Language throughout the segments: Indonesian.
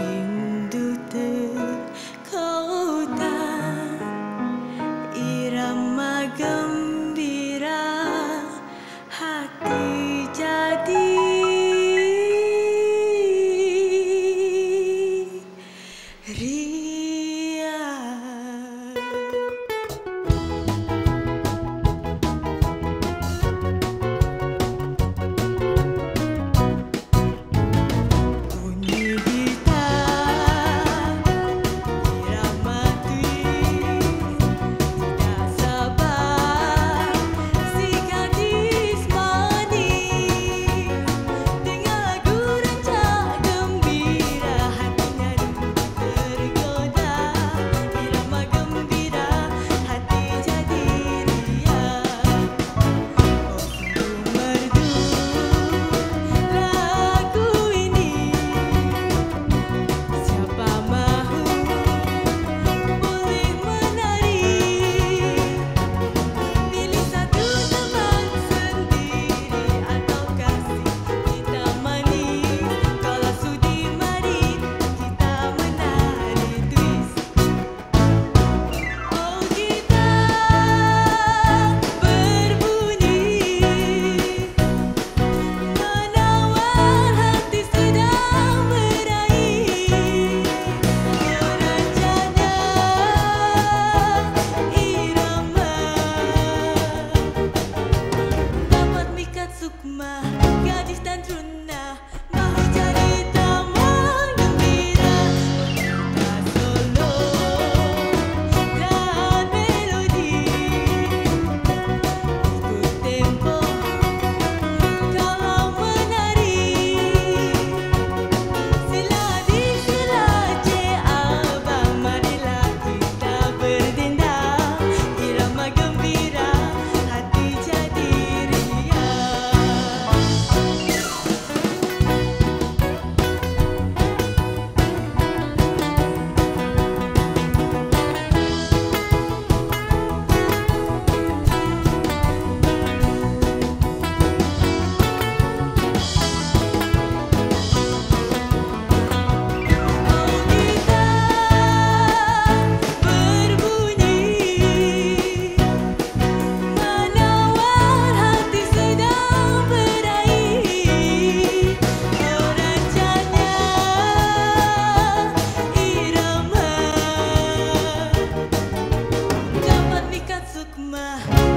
you.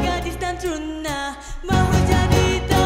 gadis dan tuna mau jadi